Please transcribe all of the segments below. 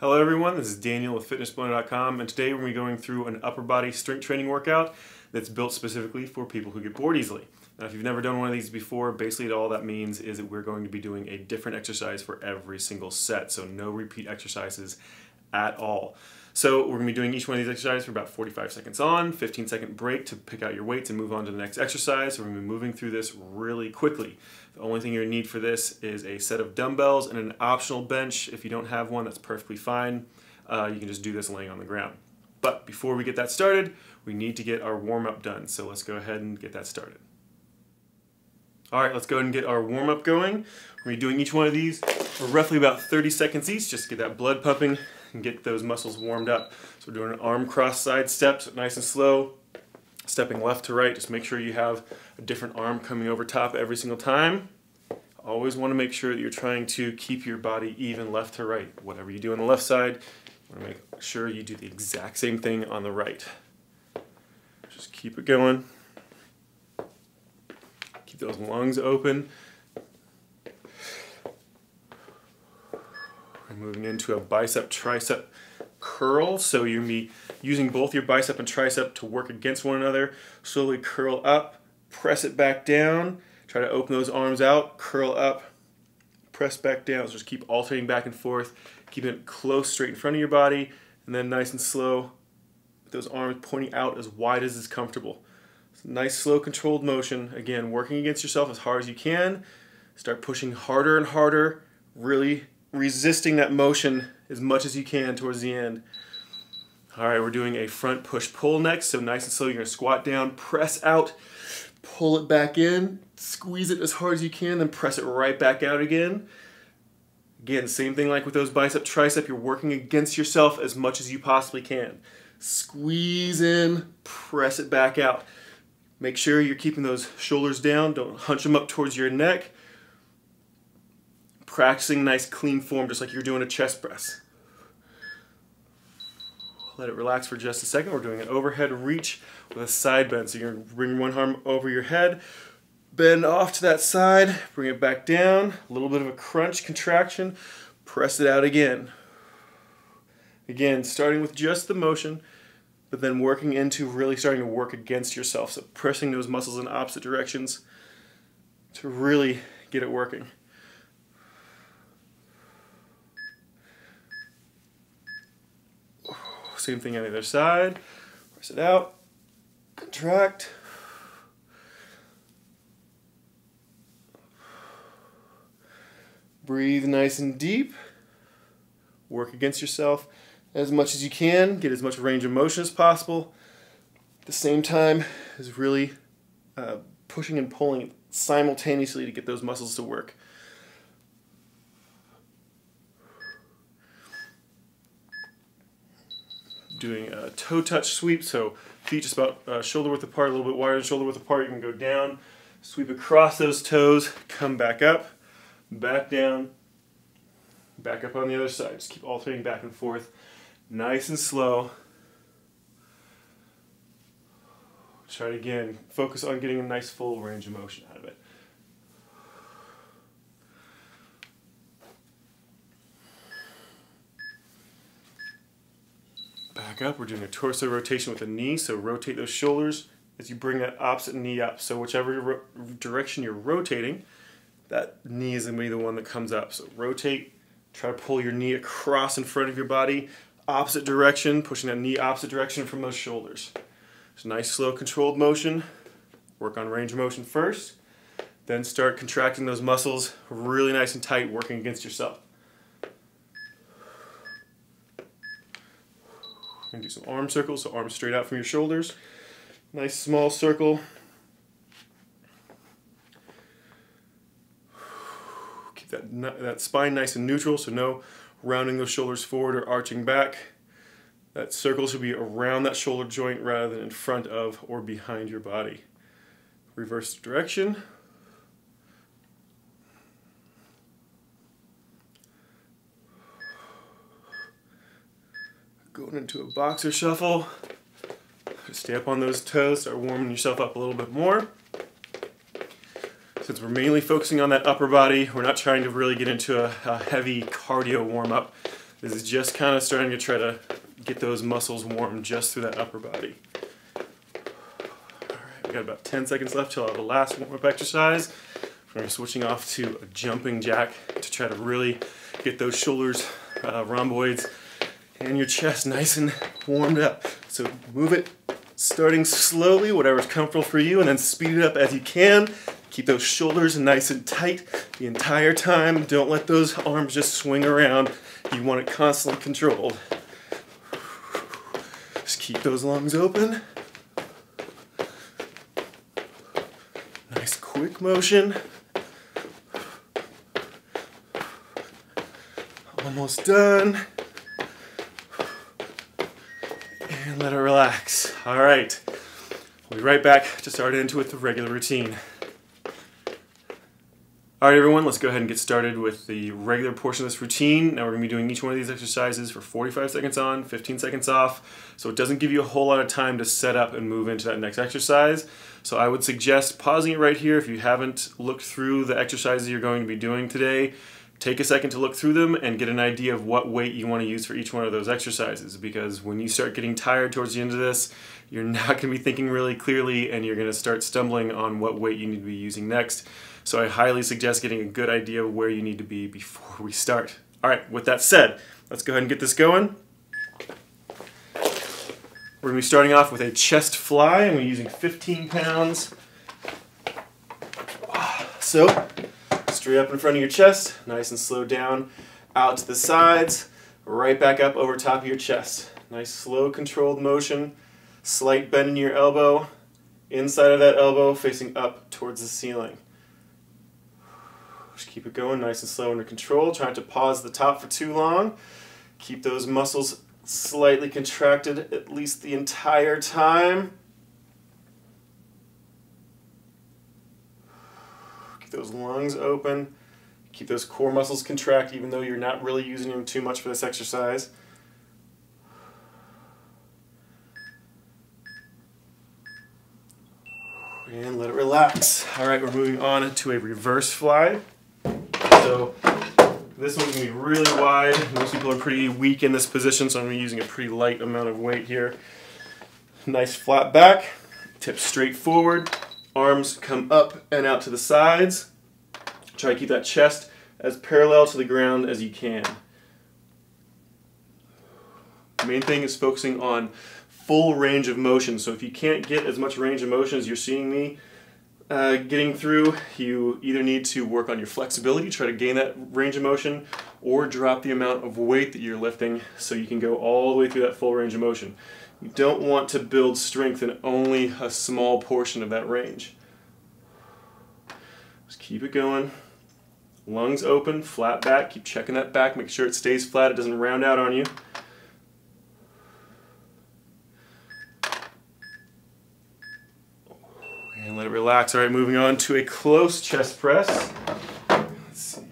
Hello everyone, this is Daniel with FitnessBlender.com and today we're going to be going through an upper body strength training workout that's built specifically for people who get bored easily. Now if you've never done one of these before, basically all that means is that we're going to be doing a different exercise for every single set, so no repeat exercises at all. So we're to be doing each one of these exercises for about 45 seconds on, 15 second break to pick out your weights and move on to the next exercise. So we're to be moving through this really quickly. The only thing you need for this is a set of dumbbells and an optional bench. If you don't have one, that's perfectly fine. Uh, you can just do this laying on the ground. But before we get that started, we need to get our warm-up done. So let's go ahead and get that started. All right, let's go ahead and get our warm-up going. We're doing each one of these for roughly about 30 seconds each, just to get that blood pumping and get those muscles warmed up. So we're doing an arm cross side steps, nice and slow, stepping left to right. Just make sure you have a different arm coming over top every single time. Always want to make sure that you're trying to keep your body even left to right. Whatever you do on the left side, you want to make sure you do the exact same thing on the right. Just keep it going. Keep those lungs open. Moving into a bicep tricep curl. So you're be using both your bicep and tricep to work against one another. Slowly curl up, press it back down. Try to open those arms out, curl up, press back down. So just keep alternating back and forth, keeping it close, straight in front of your body, and then nice and slow, with those arms pointing out as wide as is comfortable. Nice, slow, controlled motion. Again, working against yourself as hard as you can. Start pushing harder and harder, really resisting that motion as much as you can towards the end. All right, we're doing a front push pull next. So nice and slow, you're gonna squat down, press out, pull it back in, squeeze it as hard as you can, then press it right back out again. Again, same thing like with those bicep, tricep, you're working against yourself as much as you possibly can. Squeeze in, press it back out. Make sure you're keeping those shoulders down, don't hunch them up towards your neck practicing nice clean form just like you're doing a chest press. Let it relax for just a second. We're doing an overhead reach with a side bend. So you're to bring one arm over your head, bend off to that side, bring it back down, a little bit of a crunch contraction, press it out again. Again, starting with just the motion, but then working into really starting to work against yourself. So pressing those muscles in opposite directions to really get it working. Same thing on the other side. Press it out, contract. Breathe nice and deep. Work against yourself as much as you can. Get as much range of motion as possible. At the same time is really uh, pushing and pulling simultaneously to get those muscles to work. Doing a toe touch sweep, so feet just about uh, shoulder width apart, a little bit wider than shoulder width apart. You can go down, sweep across those toes, come back up, back down, back up on the other side. Just keep alternating back and forth, nice and slow. Try it again. Focus on getting a nice full range of motion out of it. Back up. We're doing a torso rotation with the knee, so rotate those shoulders as you bring that opposite knee up. So whichever direction you're rotating, that knee is going to be the one that comes up. So rotate, try to pull your knee across in front of your body, opposite direction, pushing that knee opposite direction from those shoulders. So nice, slow, controlled motion. Work on range of motion first, then start contracting those muscles really nice and tight, working against yourself. We're gonna do some arm circles, so arms straight out from your shoulders. Nice small circle. Keep that, that spine nice and neutral, so no rounding those shoulders forward or arching back. That circle should be around that shoulder joint rather than in front of or behind your body. Reverse direction. Going into a boxer shuffle. Stay up on those toes, start warming yourself up a little bit more. Since we're mainly focusing on that upper body, we're not trying to really get into a, a heavy cardio warm-up. This is just kind of starting to try to get those muscles warm just through that upper body. All right, we got about 10 seconds left till the last warm-up exercise. We're switching off to a jumping jack to try to really get those shoulders, uh, rhomboids, and your chest nice and warmed up. So move it, starting slowly, whatever's comfortable for you, and then speed it up as you can. Keep those shoulders nice and tight the entire time. Don't let those arms just swing around. You want it constantly controlled. Just keep those lungs open. Nice quick motion. Almost done. And let it relax. All right. We'll be right back to start into with the regular routine. All right, everyone, let's go ahead and get started with the regular portion of this routine. Now we're gonna be doing each one of these exercises for 45 seconds on, 15 seconds off, so it doesn't give you a whole lot of time to set up and move into that next exercise. So I would suggest pausing it right here if you haven't looked through the exercises you're going to be doing today. Take a second to look through them and get an idea of what weight you want to use for each one of those exercises because when you start getting tired towards the end of this, you're not going to be thinking really clearly and you're going to start stumbling on what weight you need to be using next. So I highly suggest getting a good idea of where you need to be before we start. All right, with that said, let's go ahead and get this going. We're going to be starting off with a chest fly and we're using 15 pounds. So, straight up in front of your chest, nice and slow down, out to the sides, right back up over top of your chest. Nice slow controlled motion, slight bend in your elbow, inside of that elbow facing up towards the ceiling. Just keep it going nice and slow under control. Trying to pause the top for too long. Keep those muscles slightly contracted at least the entire time. Keep those lungs open. Keep those core muscles contract even though you're not really using them too much for this exercise. And let it relax. All right, we're moving on to a reverse fly. So this one's gonna be really wide. Most people are pretty weak in this position, so I'm using a pretty light amount of weight here. Nice flat back, tip straight forward, arms come up and out to the sides. Try to keep that chest as parallel to the ground as you can. The main thing is focusing on full range of motion. So if you can't get as much range of motion as you're seeing me, uh, getting through, you either need to work on your flexibility, try to gain that range of motion, or drop the amount of weight that you're lifting so you can go all the way through that full range of motion. You don't want to build strength in only a small portion of that range. Just keep it going. Lungs open, flat back, keep checking that back, make sure it stays flat, it doesn't round out on you. And let it relax. All right, moving on to a close chest press. Let's see.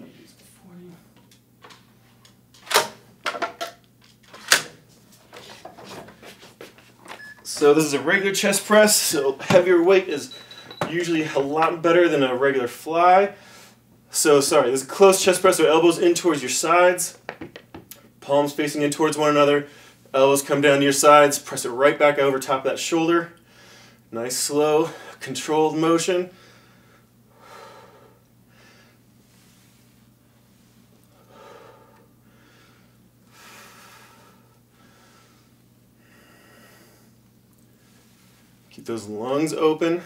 So this is a regular chest press, so heavier weight is usually a lot better than a regular fly. So sorry, this is a close chest press, so elbows in towards your sides, palms facing in towards one another, elbows come down to your sides, press it right back over top of that shoulder. Nice slow controlled motion. Those lungs open.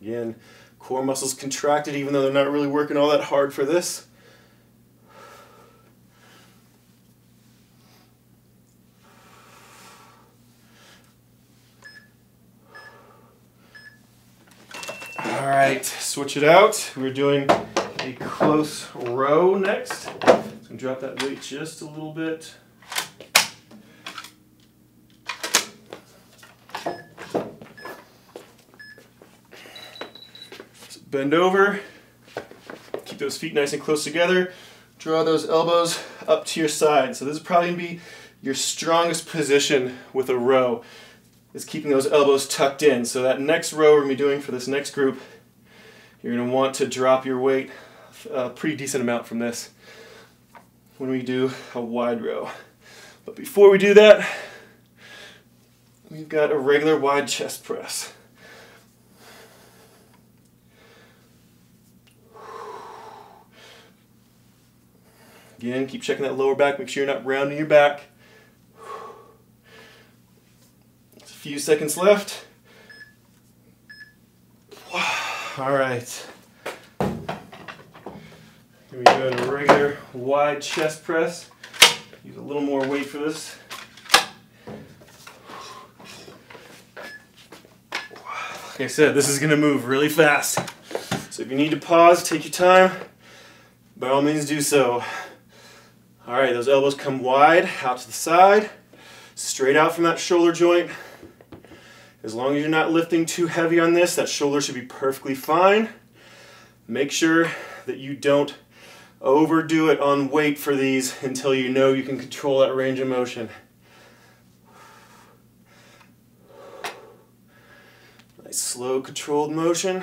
Again, core muscles contracted even though they're not really working all that hard for this. All right, switch it out. We're doing a close row next. So I'm gonna drop that weight just a little bit. Bend over, keep those feet nice and close together. Draw those elbows up to your side. So this is probably gonna be your strongest position with a row is keeping those elbows tucked in. So that next row we're to be doing for this next group, you're going to want to drop your weight a pretty decent amount from this when we do a wide row. But before we do that, we've got a regular wide chest press. Again, keep checking that lower back. Make sure you're not rounding your back. It's a few seconds left. All right. Here we go a regular wide chest press. Use a little more weight for this. Like I said, this is gonna move really fast. So if you need to pause, take your time, by all means do so. All right, those elbows come wide, out to the side, straight out from that shoulder joint. As long as you're not lifting too heavy on this, that shoulder should be perfectly fine. Make sure that you don't overdo it on weight for these until you know you can control that range of motion. Nice slow controlled motion.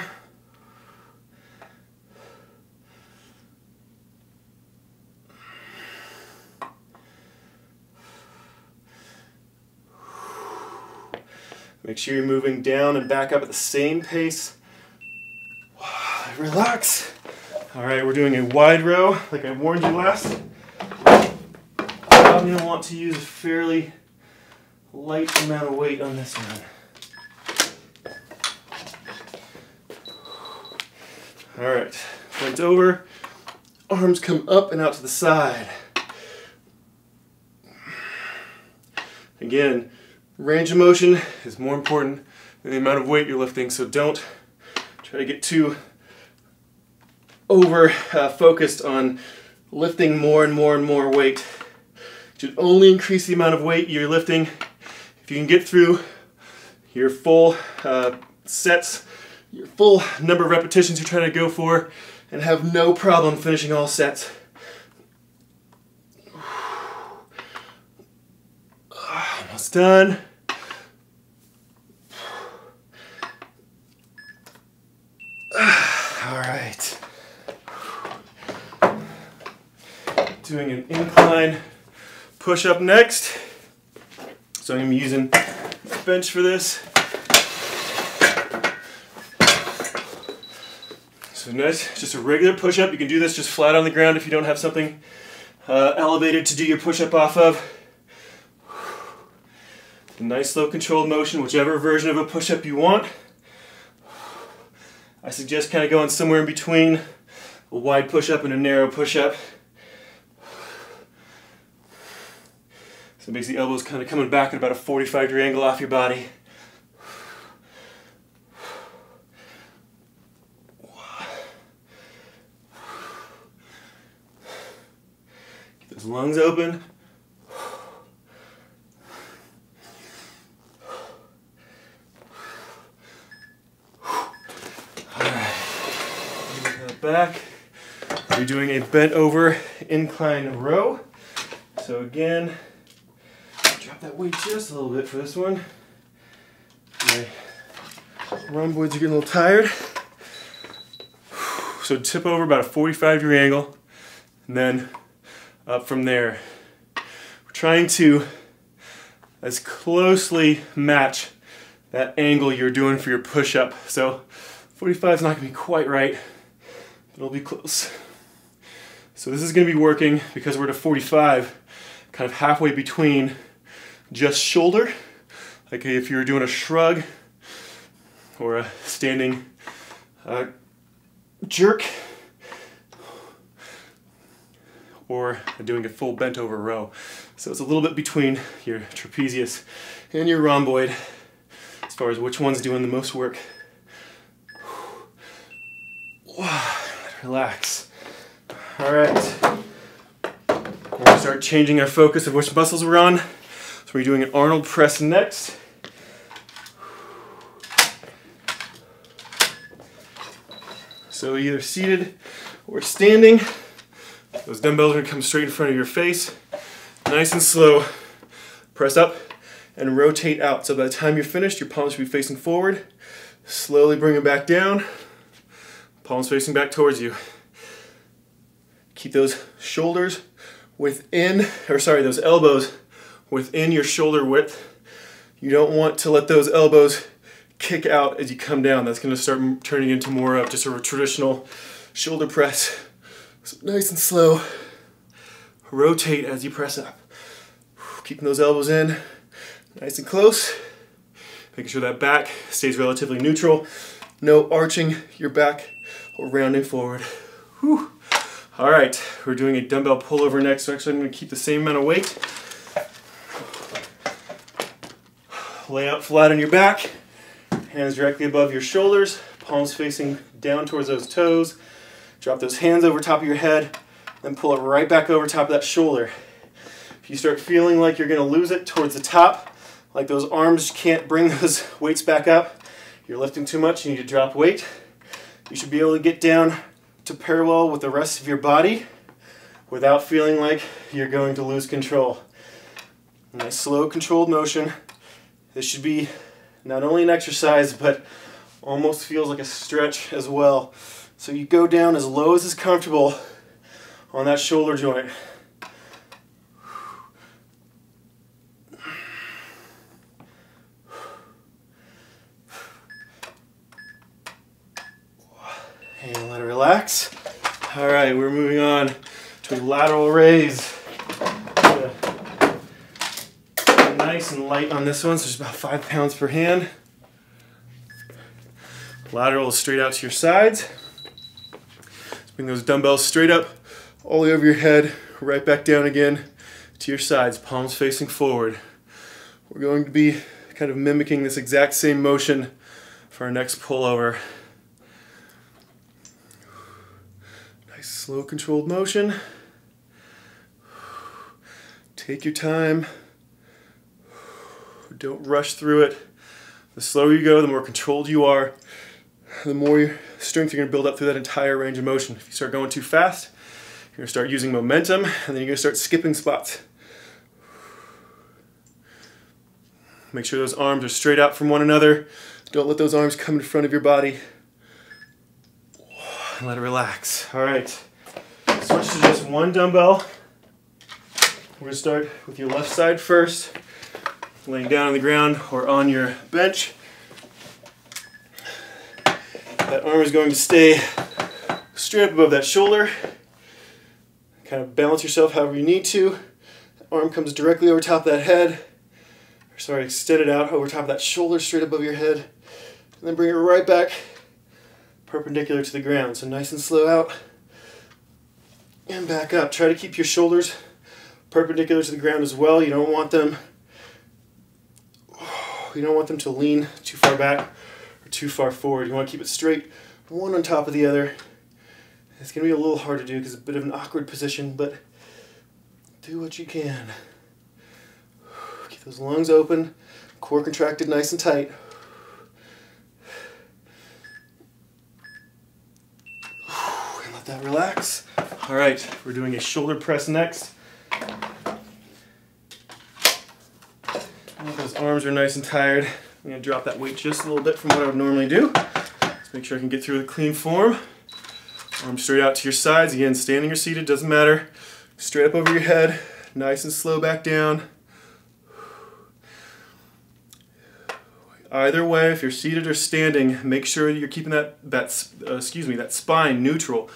Make sure you're moving down and back up at the same pace. Relax. All right, we're doing a wide row, like I warned you last. I'm gonna want to use a fairly light amount of weight on this one. All right, bent over, arms come up and out to the side. Again, range of motion is more important than the amount of weight you're lifting, so don't try to get too over uh, focused on lifting more and more and more weight. It should only increase the amount of weight you're lifting if you can get through your full uh, sets, your full number of repetitions you're trying to go for, and have no problem finishing all sets. Almost done. All right. Doing an incline push up next. So I'm using bench for this. So nice, just a regular push up. You can do this just flat on the ground if you don't have something uh, elevated to do your push up off of. A nice slow controlled motion, whichever version of a push-up you want. I suggest kind of going somewhere in between a wide push-up and a narrow push-up. So it makes the elbows kind of coming back at about a 45 degree angle off your body. Get those lungs open. Back. We're doing a bent over incline row. So again, drop that weight just a little bit for this one. My rhomboids are getting a little tired. So tip over about a 45 degree angle and then up from there. We're trying to as closely match that angle you're doing for your push-up. So 45 is not gonna be quite right it'll be close. So this is going to be working because we're at a 45, kind of halfway between just shoulder, like if you were doing a shrug or a standing uh, jerk, or doing a full bent over row. So it's a little bit between your trapezius and your rhomboid as far as which one's doing the most work. Wow relax. All right. We're gonna start changing our focus of which muscles we're on. So we're doing an Arnold press next. So either seated or standing. Those dumbbells are gonna come straight in front of your face. Nice and slow. Press up and rotate out. So by the time you're finished, your palms should be facing forward. Slowly bring them back down. Palms facing back towards you. Keep those shoulders within, or sorry, those elbows within your shoulder width. You don't want to let those elbows kick out as you come down. That's going to start turning into more of just a traditional shoulder press. So nice and slow. Rotate as you press up. Keeping those elbows in, nice and close. Making sure that back stays relatively neutral. No arching your back or rounding forward. Whew. All right, we're doing a dumbbell pullover next. So actually I'm gonna keep the same amount of weight. Lay out flat on your back, hands directly above your shoulders, palms facing down towards those toes. Drop those hands over top of your head, then pull it right back over top of that shoulder. If you start feeling like you're gonna lose it towards the top, like those arms can't bring those weights back up, you're lifting too much, you need to drop weight. You should be able to get down to parallel with the rest of your body without feeling like you're going to lose control. Nice slow controlled motion. This should be not only an exercise, but almost feels like a stretch as well. So you go down as low as is comfortable on that shoulder joint. And let it relax. All right, we're moving on to lateral raise. Nice and light on this one, so it's about five pounds per hand. Lateral straight out to your sides. Let's bring those dumbbells straight up, all the way over your head, right back down again to your sides, palms facing forward. We're going to be kind of mimicking this exact same motion for our next pullover. Slow controlled motion. Take your time. Don't rush through it. The slower you go, the more controlled you are, the more strength you're going to build up through that entire range of motion. If you start going too fast, you're going to start using momentum, and then you're going to start skipping spots. Make sure those arms are straight out from one another. Don't let those arms come in front of your body. Let it relax. All right. Switch to just one dumbbell. We're to start with your left side first, laying down on the ground or on your bench. That arm is going to stay straight up above that shoulder. Kind of balance yourself however you need to. arm comes directly over top of that head. Or sorry, extend it out over top of that shoulder straight above your head. And then bring it right back perpendicular to the ground. So nice and slow out. And back up. Try to keep your shoulders perpendicular to the ground as well. You don't want them you don't want them to lean too far back or too far forward. You want to keep it straight, one on top of the other. It's going to be a little hard to do because it's a bit of an awkward position, but do what you can. Keep those lungs open, core contracted nice and tight. And let that relax. All right, we're doing a shoulder press next. Those arms are nice and tired. I'm to drop that weight just a little bit from what I would normally do. Let's make sure I can get through the clean form. Arms straight out to your sides. Again, standing or seated, doesn't matter. Straight up over your head, nice and slow back down. Either way, if you're seated or standing, make sure you're keeping that, that uh, excuse me, that spine neutral.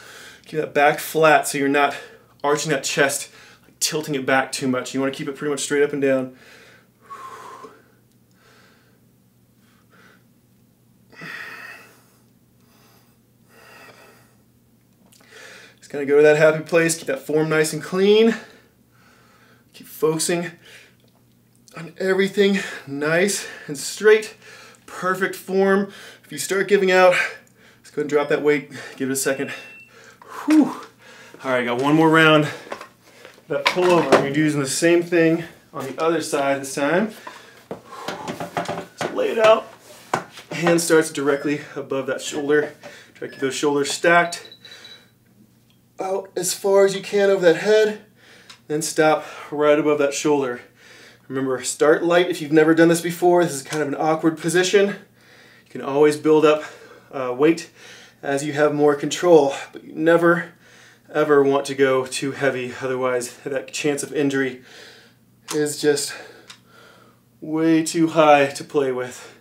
Keep that back flat so you're not arching that chest, like tilting it back too much. You want to keep it pretty much straight up and down. Just kind of go to that happy place, keep that form nice and clean. Keep focusing on everything nice and straight. Perfect form. If you start giving out, let's go and drop that weight. Give it a second. Whew. All right, got one more round. That pullover, we're using the same thing on the other side this time. So lay it out. Hand starts directly above that shoulder. Try to keep those shoulders stacked out as far as you can over that head, then stop right above that shoulder. Remember, start light if you've never done this before. This is kind of an awkward position. You can always build up uh, weight as you have more control, but you never ever want to go too heavy, otherwise that chance of injury is just way too high to play with.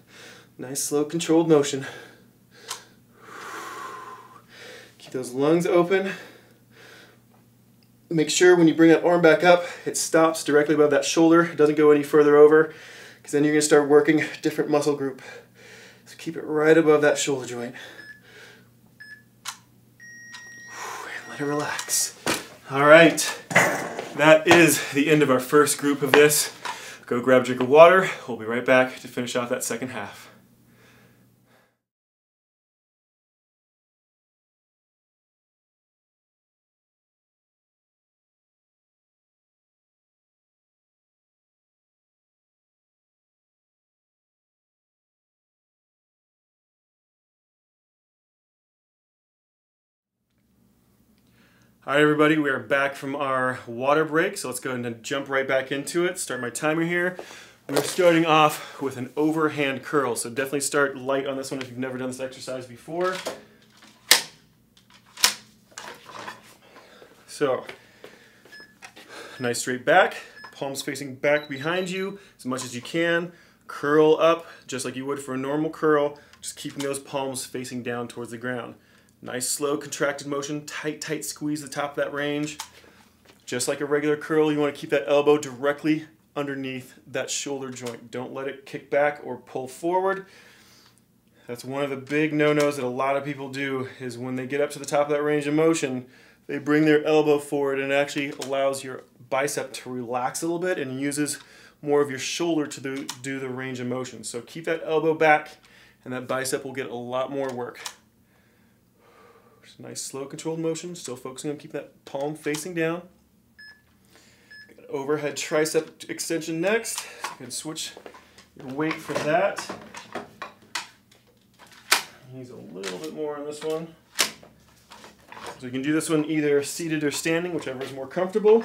Nice slow controlled motion. Keep those lungs open. Make sure when you bring that arm back up, it stops directly above that shoulder. It doesn't go any further over because then you're going to start working a different muscle group. So keep it right above that shoulder joint. And let it relax. All right, that is the end of our first group of this. Go grab a drink of water. We'll be right back to finish off that second half. All right, everybody, we are back from our water break, so let's go ahead and jump right back into it. Start my timer here. We're starting off with an overhand curl, so definitely start light on this one if you've never done this exercise before. So, nice straight back, palms facing back behind you as much as you can. Curl up just like you would for a normal curl, just keeping those palms facing down towards the ground. Nice slow contracted motion, tight, tight squeeze the top of that range. Just like a regular curl, you want to keep that elbow directly underneath that shoulder joint. Don't let it kick back or pull forward. That's one of the big no-nos that a lot of people do is when they get up to the top of that range of motion, they bring their elbow forward and it actually allows your bicep to relax a little bit and uses more of your shoulder to do, do the range of motion. So keep that elbow back and that bicep will get a lot more work. Nice slow controlled motion, still focusing on keeping that palm facing down. Got overhead tricep extension next. You can switch your weight for that. Use a little bit more on this one. So you can do this one either seated or standing, whichever is more comfortable.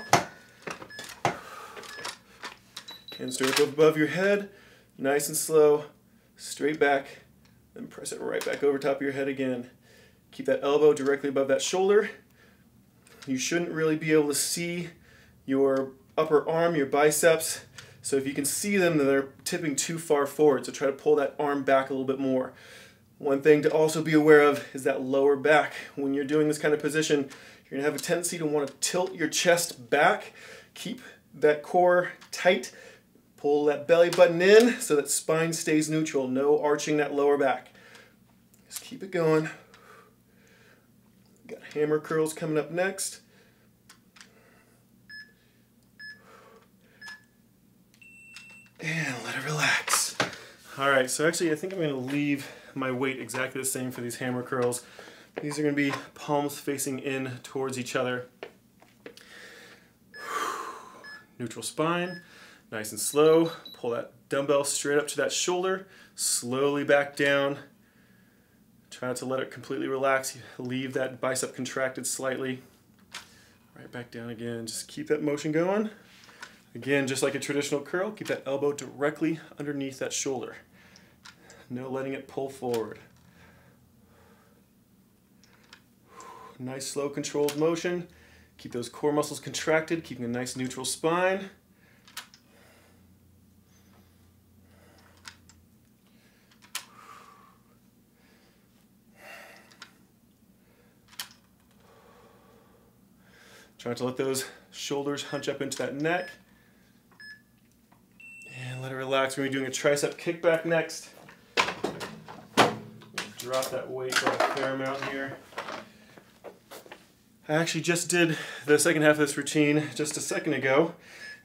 And start up above your head, nice and slow, straight back, then press it right back over top of your head again. Keep that elbow directly above that shoulder. You shouldn't really be able to see your upper arm, your biceps. So if you can see them, they're tipping too far forward. So try to pull that arm back a little bit more. One thing to also be aware of is that lower back. When you're doing this kind of position, you're gonna have a tendency to want to tilt your chest back. Keep that core tight. Pull that belly button in so that spine stays neutral. No arching that lower back. Just keep it going. Hammer curls coming up next. And let it relax. All right, so actually I think I'm gonna leave my weight exactly the same for these hammer curls. These are gonna be palms facing in towards each other. Neutral spine, nice and slow. Pull that dumbbell straight up to that shoulder, slowly back down. Try not to let it completely relax. Leave that bicep contracted slightly. Right back down again. Just keep that motion going. Again, just like a traditional curl, keep that elbow directly underneath that shoulder. No letting it pull forward. Nice slow controlled motion. Keep those core muscles contracted, keeping a nice neutral spine. Try to let those shoulders hunch up into that neck. And let it relax. We're doing a tricep kickback next. Drop that weight by a fair amount here. I actually just did the second half of this routine just a second ago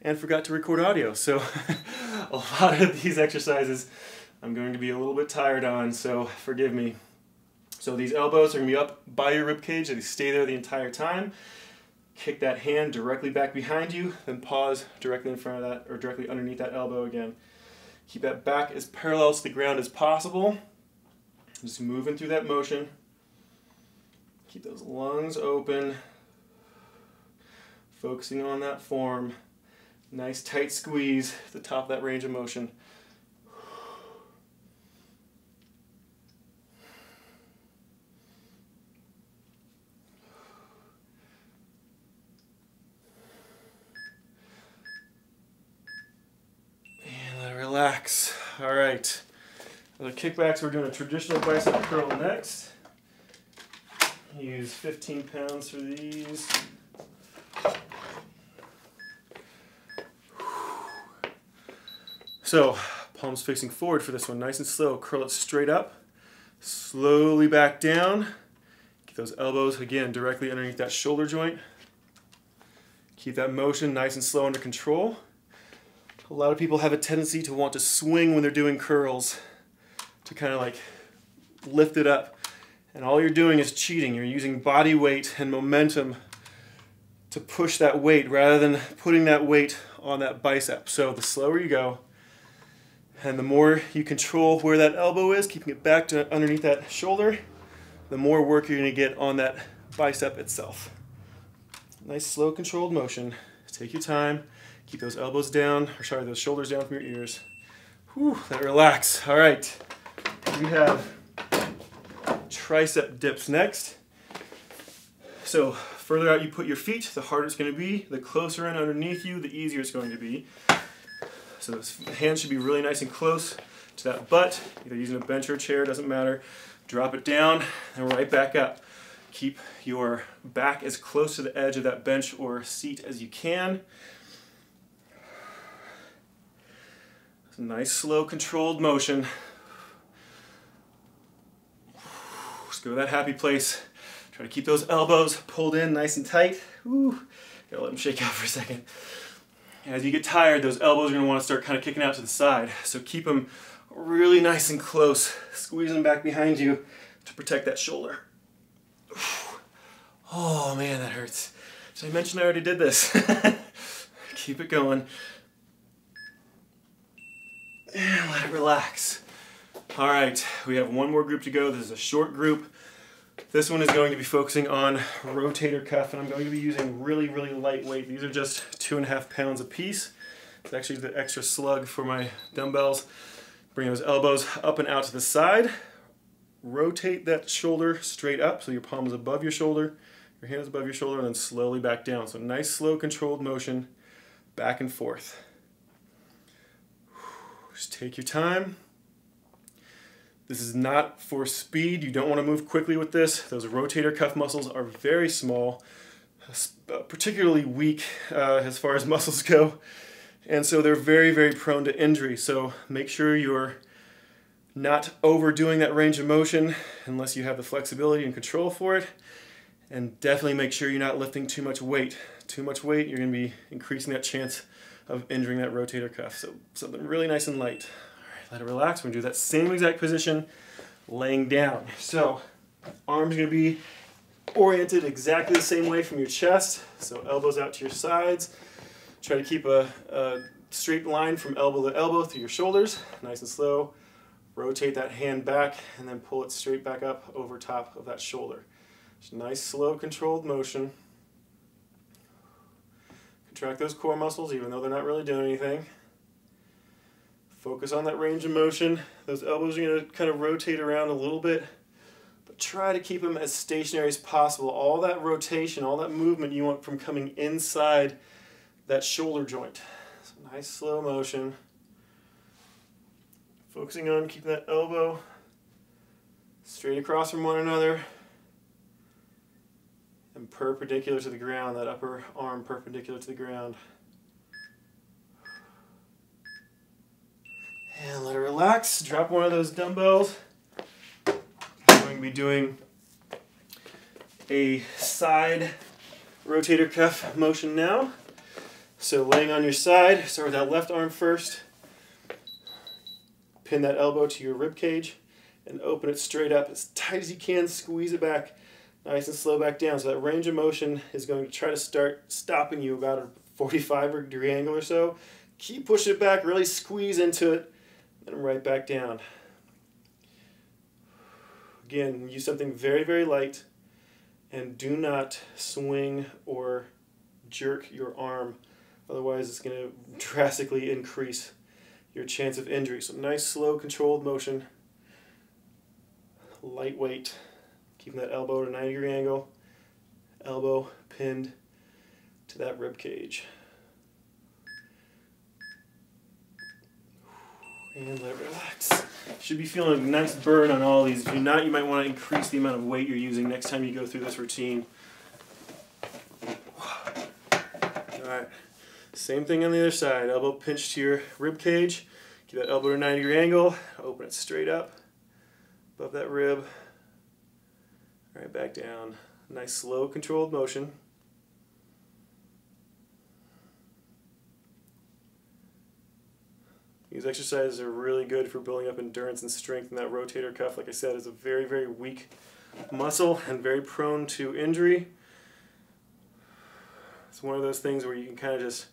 and forgot to record audio. So a lot of these exercises I'm going to be a little bit tired on, so forgive me. So these elbows are going to be up by your rib cage. They stay there the entire time kick that hand directly back behind you, then pause directly in front of that or directly underneath that elbow again. Keep that back as parallel to the ground as possible. Just moving through that motion. Keep those lungs open. Focusing on that form. Nice tight squeeze at the top of that range of motion. Right. The kickbacks, we're doing a traditional bicep curl next. Use 15 pounds for these. So, palms facing forward for this one, nice and slow. Curl it straight up, slowly back down. Keep those elbows, again, directly underneath that shoulder joint. Keep that motion nice and slow under control. A lot of people have a tendency to want to swing when they're doing curls, to kind of like lift it up. And all you're doing is cheating. You're using body weight and momentum to push that weight rather than putting that weight on that bicep. So the slower you go, and the more you control where that elbow is, keeping it back to underneath that shoulder, the more work you're going to get on that bicep itself. Nice slow controlled motion. Take your time. Keep those elbows down, or sorry, those shoulders down from your ears. Whew, it relax. All right, we have tricep dips next. So further out you put your feet, the harder it's going to be. The closer in underneath you, the easier it's going to be. So those hands should be really nice and close to that butt, either using a bench or a chair, doesn't matter. Drop it down and right back up. Keep your back as close to the edge of that bench or seat as you can. It's a nice, slow, controlled motion. Just go to that happy place. Try to keep those elbows pulled in nice and tight. Ooh, gotta let them shake out for a second. As you get tired, those elbows are want to start kind of kicking out to the side. So keep them really nice and close. Squeeze them back behind you to protect that shoulder. Oh man, that hurts. Did I mention I already did this? keep it going. And let it relax. All right, we have one more group to go. This is a short group. This one is going to be focusing on rotator cuff, and I'm going to be using really, really lightweight. These are just two and a half pounds a piece. It's actually the extra slug for my dumbbells. Bring those elbows up and out to the side. Rotate that shoulder straight up so your palm is above your shoulder, your hand is above your shoulder, and then slowly back down. So nice, slow, controlled motion, back and forth. Just take your time. This is not for speed. You don't want to move quickly with this. Those rotator cuff muscles are very small, uh, particularly weak uh, as far as muscles go. And so they're very, very prone to injury. So make sure you're not overdoing that range of motion unless you have the flexibility and control for it. And definitely make sure you're not lifting too much weight. Too much weight, you're going to be increasing that chance of injuring that rotator cuff. So something really nice and light All right, let it relax. We're gonna do that same exact position laying down. So arms gonna be oriented exactly the same way from your chest. So elbows out to your sides. Try to keep a, a straight line from elbow to elbow through your shoulders, nice and slow. Rotate that hand back and then pull it straight back up over top of that shoulder. Just nice, slow, controlled motion. Contract those core muscles even though they're not really doing anything. Focus on that range of motion. Those elbows are going to kind of rotate around a little bit, but try to keep them as stationary as possible. All that rotation, all that movement you want from coming inside that shoulder joint. So nice slow motion. Focusing on keeping that elbow straight across from one another and perpendicular to the ground, that upper arm perpendicular to the ground. And let it relax. Drop one of those dumbbells. I'm going to be doing a side rotator cuff motion now. So laying on your side, start with that left arm first. Pin that elbow to your rib cage and open it straight up as tight as you can. Squeeze it back nice and slow back down. So that range of motion is going to try to start stopping you about a 45 degree angle or so. Keep pushing it back, really squeeze into it and right back down. Again, use something very, very light and do not swing or jerk your arm. Otherwise, it's going to drastically increase your chance of injury. So nice, slow, controlled motion. Lightweight. Keeping that elbow at a 90 degree angle. Elbow pinned to that rib cage. And let it relax. Should be feeling a nice burn on all these. If you're not, you might want to increase the amount of weight you're using next time you go through this routine. Alright, same thing on the other side. Elbow pinched to your rib cage. Keep that elbow to a 90 degree angle. Open it straight up above that rib. Alright, back down. Nice slow controlled motion. These exercises are really good for building up endurance and strength and that rotator cuff, like I said, is a very, very weak muscle and very prone to injury. It's one of those things where you can kind of just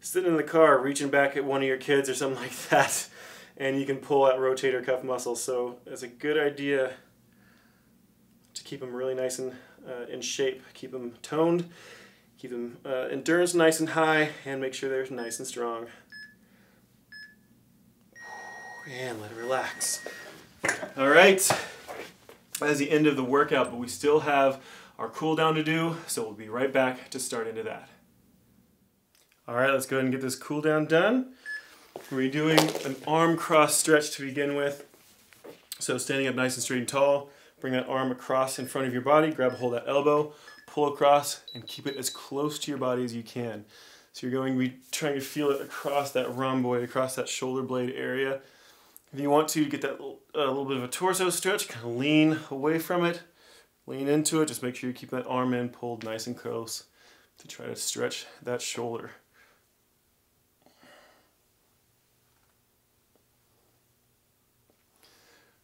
sit in the car reaching back at one of your kids or something like that and you can pull that rotator cuff muscle. So it's a good idea keep them really nice and uh, in shape, keep them toned, keep them uh, endurance nice and high, and make sure they're nice and strong. And let it relax. All right, that is the end of the workout, but we still have our cool down to do, so we'll be right back to start into that. All right, let's go ahead and get this cool down done. We're doing an arm cross stretch to begin with. So standing up nice and straight and tall, bring that arm across in front of your body, grab hold of that elbow, pull across, and keep it as close to your body as you can. So you're going to be trying to feel it across that rhomboid, across that shoulder blade area. If you want to get that a little bit of a torso stretch, kind of lean away from it, lean into it, just make sure you keep that arm in pulled nice and close to try to stretch that shoulder.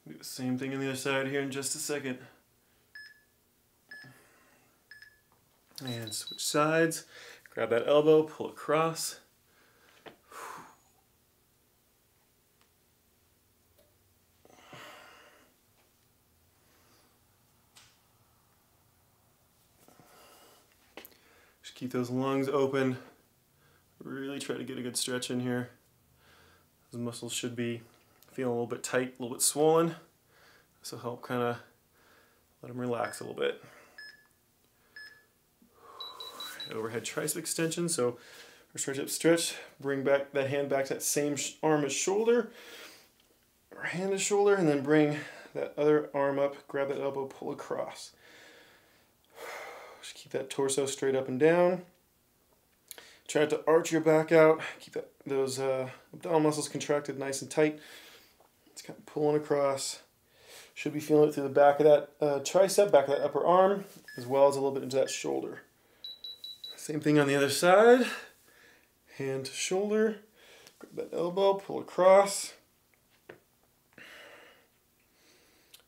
Do the same thing on the other side here in just a second. And switch sides. Grab that elbow, pull across. Just keep those lungs open. Really try to get a good stretch in here. Those muscles should be feeling a little bit tight, a little bit swollen. This will help kind of let them relax a little bit. Overhead tricep extension. So stretch up, stretch. Bring back that hand back to that same arm as shoulder, or hand to shoulder, and then bring that other arm up. Grab that elbow, pull across. Just keep that torso straight up and down. Try to arch your back out. Keep that, those uh, abdominal muscles contracted nice and tight. It's kind of pulling across. Should be feeling it through the back of that uh, tricep, back of that upper arm, as well as a little bit into that shoulder. Same thing on the other side. Hand to shoulder. Grab that elbow, pull across.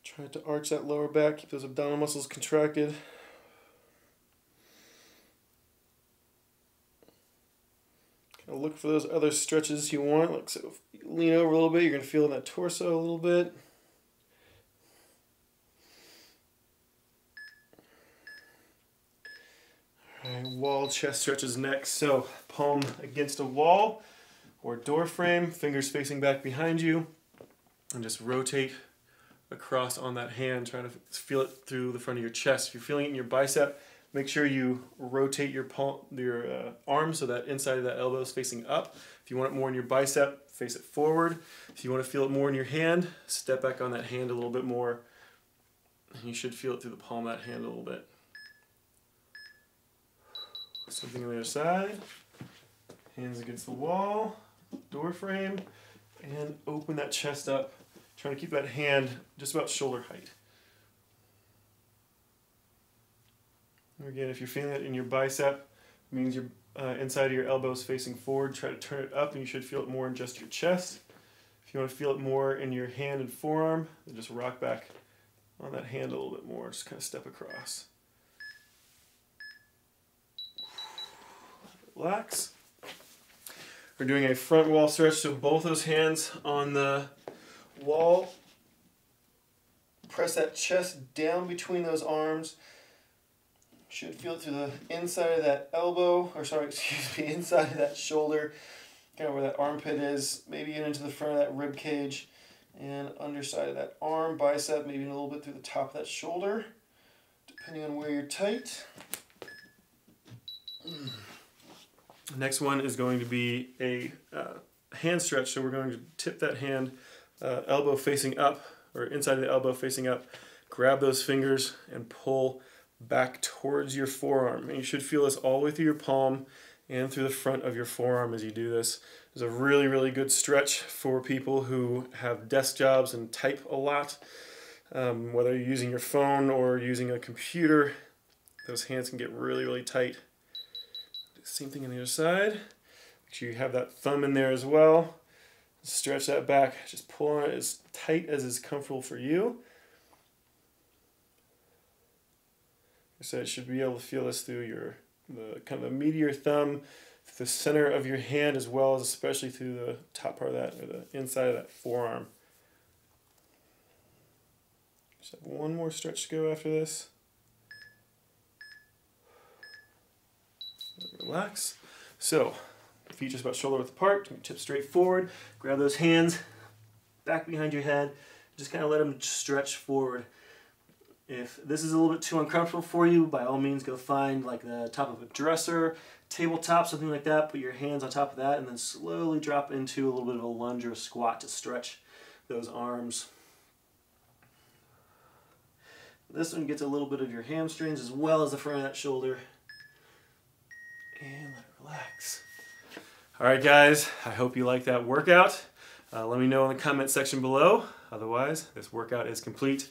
Try to arch that lower back, keep those abdominal muscles contracted. Kind of look for those other stretches you want. Like so, lean over a little bit, you're gonna feel in that torso a little bit. Wall chest stretches next. So palm against a wall or door frame, fingers facing back behind you, and just rotate across on that hand, trying to feel it through the front of your chest. If you're feeling it in your bicep, Make sure you rotate your palm, your uh, arm so that inside of that elbow is facing up. If you want it more in your bicep, face it forward. If you want to feel it more in your hand, step back on that hand a little bit more. And you should feel it through the palm of that hand a little bit. Something on the other side. Hands against the wall, door frame, and open that chest up. Trying to keep that hand just about shoulder height. Again, if you're feeling it in your bicep, it means your uh, inside of your elbows facing forward. Try to turn it up and you should feel it more in just your chest. If you want to feel it more in your hand and forearm, then just rock back on that hand a little bit more. Just kind of step across. Relax. We're doing a front wall stretch, so both those hands on the wall. Press that chest down between those arms should feel it through the inside of that elbow, or sorry, excuse me, inside of that shoulder, kind of where that armpit is, maybe even into the front of that rib cage, and underside of that arm, bicep, maybe a little bit through the top of that shoulder, depending on where you're tight. Next one is going to be a uh, hand stretch. So we're going to tip that hand, uh, elbow facing up, or inside of the elbow facing up. Grab those fingers and pull back towards your forearm. And you should feel this all the way through your palm and through the front of your forearm as you do this. It's a really, really good stretch for people who have desk jobs and type a lot. Um, whether you're using your phone or using a computer, those hands can get really, really tight. Same thing on the other side. Make sure you have that thumb in there as well. Stretch that back. Just pull on it as tight as is comfortable for you. I said, should be able to feel this through your the kind of the meat of your thumb, the center of your hand, as well as especially through the top part of that or the inside of that forearm. Just have one more stretch to go after this. Relax. So, feet just about shoulder width apart. Tip straight forward. Grab those hands back behind your head. Just kind of let them stretch forward. If this is a little bit too uncomfortable for you, by all means go find like the top of a dresser, tabletop, something like that. Put your hands on top of that and then slowly drop into a little bit of a lunge or a squat to stretch those arms. This one gets a little bit of your hamstrings as well as the front of that shoulder. And let it relax. All right, guys, I hope you like that workout. Uh, let me know in the comment section below. Otherwise, this workout is complete.